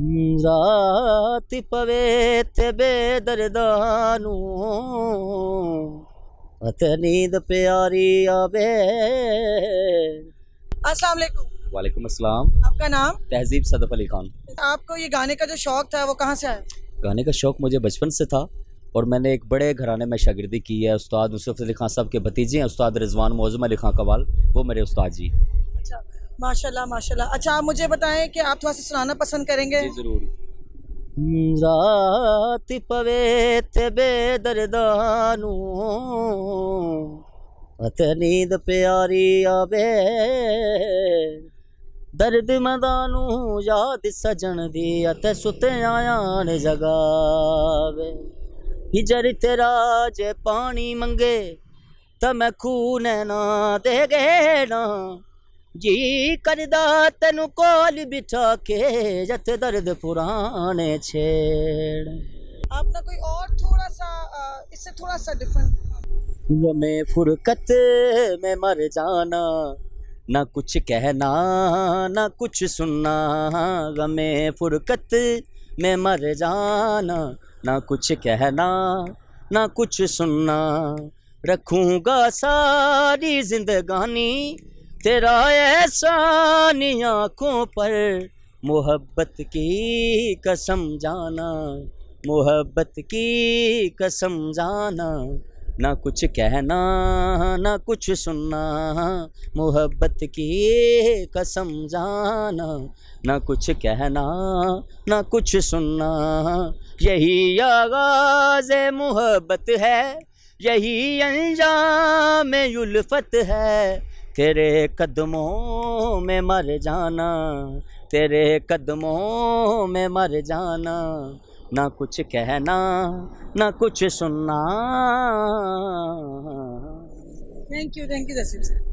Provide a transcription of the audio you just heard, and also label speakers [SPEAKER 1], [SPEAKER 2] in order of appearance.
[SPEAKER 1] रात पवे ते बेदरदानू। अते नींद प्यारी आवे।
[SPEAKER 2] अस्सलाम वालेकुम।
[SPEAKER 1] वालेकुम अस्सलाम।
[SPEAKER 2] आपका नाम?
[SPEAKER 1] तहजीब सदफ अली खान।
[SPEAKER 2] आपको ये गाने का जो शौक था वो कहाँ से आया?
[SPEAKER 1] गाने का शौक मुझे बचपन से था और मैंने एक बड़े घराने में शागिर्दी की है। उस्ताद मुसफ़ अली खान साहब के भतीजे हैं। उस्ताद रिजवान मोजम अली खान कवाल वो मेरे उस्ताद जी
[SPEAKER 2] माशाल्लाह माशाल्लाह। अच्छा आप मुझे बताएँ कि आप थोड़ा सा सुनाना पसंद करेंगे?
[SPEAKER 1] ज़रूर। रात पवे ते बेदरदानू अत नींद प्यारी आवे। दर्द मदानू याद सजन दी अत सुते आयान जगावे। हिजर तेरा जे पानी मंगे त मैं खून ना दे गे ना। ਜੀ ਕਰਦਾ ਤੈਨੂੰ ਕੋਲ ਬਿਠਾ ਕੇ ਜਤ ਦਰਦ ਪੁਰਾਣੇ ਛੇੜ
[SPEAKER 2] आप ना कोई और थोड़ा सा अ, इससे थोड़ा सा डिफरेंट
[SPEAKER 1] गमे फुरकत में मर जाना ना कुछ कहना ना कुछ सुनना गमे फुरकत में मर जाना ना कुछ कहना ना कुछ सुनना रखूंगा सारी जिंदगानी तेरा एहसानी आँखों पर। मोहब्बत की कसम जाना, मोहब्बत की कसम जाना। ना कुछ कहना, ना कुछ सुनना, मोहब्बत की कसम जाना। ना कुछ कहना, ना कुछ सुनना, यही आगाज़ मोहब्बत है, यही अंजाम उल्फत है। तेरे कदमों में मर जाना, तेरे कदमों में मर जाना, ना कुछ कहना, ना कुछ सुनना।
[SPEAKER 2] Thank you thank you sir